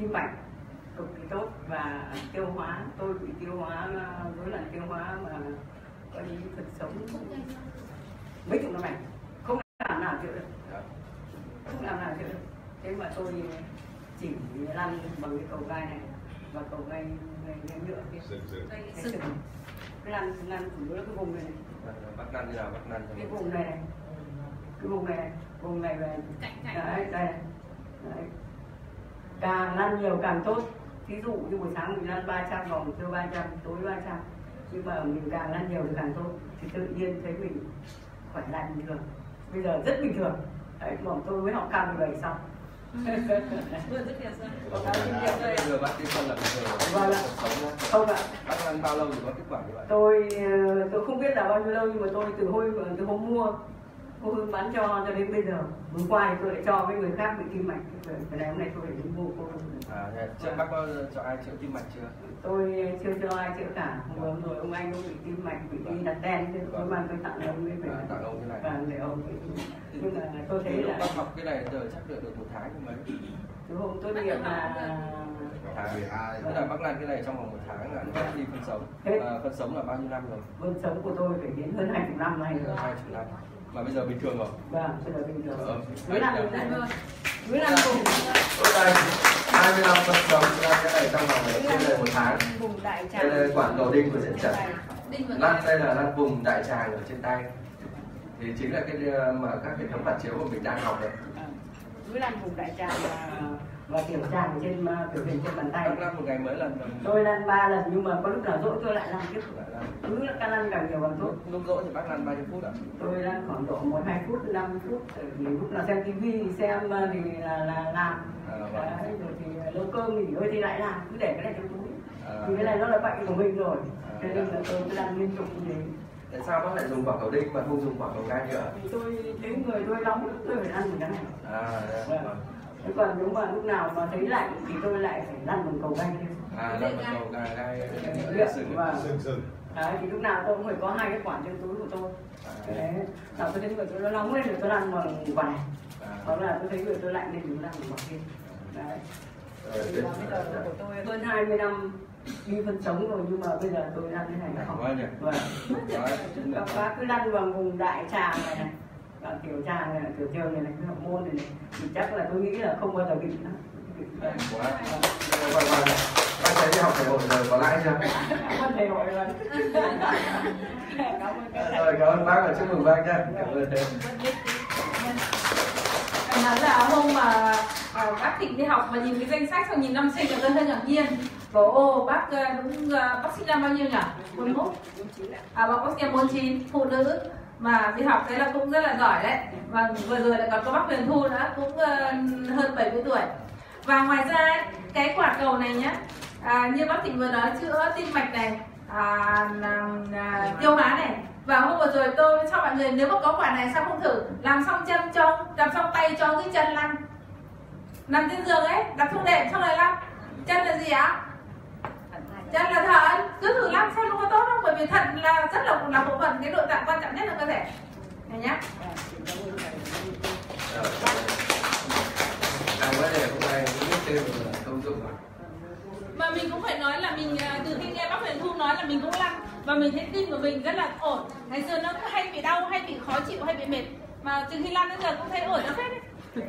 tim mạch cực kỳ tốt và tiêu hóa tôi bị tiêu hóa rối loạn tiêu hóa mà có đi thực sống mấy chục năm này không làm nào chữa được Dạ. không làm nào chữa được thế mà tôi chỉ lăn bằng cái cầu gai này và cầu gai gai, gai nhựa kia Sừng sừng. cái sừng cái lăn lăn chủ yếu cái vùng này, này Bác lăn như nào? Bác lăn cái vùng này này cái vùng này này. vùng này về Cạnh cạnh. đấy đây đấy. Càng lăn nhiều càng tốt. Ví dụ như buổi sáng mình lăn 300 vòng trưa 300 tối 300 nhưng mà mình càng lăn nhiều thì càng tốt. Thì tự nhiên thấy mình khỏe lại bình thường. Bây giờ rất bình thường. Đấy bọn tôi mới học cao 17 xong. Vừa. Bây giờ bác đi phân là bây giờ Vâng ạ. không ạ. Bác lăn bao lâu thì có kết quả như vậy? tôi ờ, tôi không biết là bao nhiêu lâu nhưng mà tôi từ hôm từ hôm mua cô Hương bán cho cho đến bây giờ vừa qua thì tôi lại cho với người khác bị tim mạch Rồi cái này hôm nay tôi phải đi mua cô Hương. À, trước bác giờ cho ai chữa tim mạch chưa? tôi chưa cho ai chữa cả vừa rồi ông anh cũng bị tim mạch bị đi đặt đen thế tôi mang tôi tặng ông ấy À, tặng ông cái này. và để ông ấy. nhưng mà tôi thấy là bác học cái này giờ chắc được được một tháng thì mấy? từ hôm tôi nghiệp là Tháng. 12. Tức là bác lăn cái này trong vòng một tháng là bác đi phân sống. Hết. À, phân sống là bao nhiêu năm rồi? vườn sống của tôi phải đến hơn hai chục năm nay rồi Hai chục năm. Mà bây giờ bình thường rồi. vâng bây giờ bình Ờ, thường dưới năm đấy. này dưới năm cùng Tốt đây, 25 phân sống lăn cái này trong vòng này trên đây một tháng. vùng đại tràng Đây là quản cầu đinh của diễn trần. Lăn đây. đây là lăn vùng đại tràng ở trên tay. Thì chính là cái ờ, mà các hệ thống phản chiếu của mình đang học đấy. À, dưới năm vùng đại tràng và và tiểu tràng trên à, biểu hiện trên bàn tay. Lăn một ngày mấy lần tôi lăn ba lần nhưng mà có lúc nào dỗi tôi lại lăn tiếp. Cứ là càng lăn càng nhiều càng tốt. Lúc, lúc dỗ thì bác lăn bao nhiêu phút ạ? tôi lăn khoảng độ một hai phút năm phút tại vì lúc nào xem tivi xem à, thì là là làm. À, vâng. Đấy, rồi thì nấu cơm nghỉ ngơi thì lại làm cứ để cái này trong túi À. thì cái này nó là bệnh của mình rồi. À, cho nên là tôi cứ lăn liên tục như thế Tại sao bác lại dùng quả cầu đinh mà không dùng quả cầu gai nhựa? thì tôi thấy người tôi nóng tôi phải ăn một cái này À, đấy, vâng. Thế còn nếu mà lúc nào mà thấy lạnh thì tôi lại phải lăn bằng cầu gai thêm À, lăn quả cầu gai gai sừng. vâng. Sừng sừng. Đấy, thì lúc nào tôi cũng phải có hai cái quả trong túi của tôi Đấy, nào tôi thấy người tôi nó nóng lên thì tôi lăn bằng quả này À, hoặc là tôi thấy người tôi lạnh lên thì tôi lăn bằng quả kia Đấy. rồi, đến- bây giờ của tôi hơn 20 năm đi phân sống rồi nhưng mà bây giờ tôi lăn thế này là Nặng không vâng các bác cứ lăn vào vùng đại tràng này này và tiểu tràng này tiểu trường này này cái hậu môn này này thì chắc là tôi nghĩ là không bao giờ bị nữa quá. Vâng, vâng. Bác thấy đi học thầy hội giờ có lãi chưa? ơn thầy hội rồi Rồi, cảm ơn bác và chúc mừng bác nhé. Cảm ơn. Phải nói là hôm mà à, bác Thịnh đi học mà nhìn cái danh sách xong nhìn năm sinh là tôi hơi ngạc nhiên bố ô bác ờ, đúng ờ, bác sinh năm bao nhiêu nhỉ? 41 À bác bác sinh năm 49, phụ nữ mà đi học thế là cũng rất là giỏi đấy. Và vừa rồi lại còn có bác Huyền Thu nữa cũng ờ, hơn 70 tuổi. Và ngoài ra ấy, cái quả cầu này nhá à, như bác Thịnh vừa nói chữa tim mạch này à, à, à, tiêu hóa này. Và hôm vừa rồi tôi cho mọi người nếu mà có quả này sao không thử? Làm xong chân cho làm xong tay cho cái chân lăn. Nằm trên giường ấy đặt xuống đệm xong rồi lăn. Chân là gì ạ? Chân là thận cứ thử lăn xem nó có tốt không bởi vì thận là rất là là bộ phận cái nội tạng quan trọng nhất là cơ thể. Này nhá. Mà. mình cũng phải nói là mình à, từ khi nghe bác Huyền Thu nói là mình cũng lăn, và mình thấy tim của mình rất là ổn. Ngày xưa nó cứ hay bị đau, hay bị khó chịu, hay bị mệt. Mà từ khi lăn đến giờ cũng thấy ổn lắm hết đấy.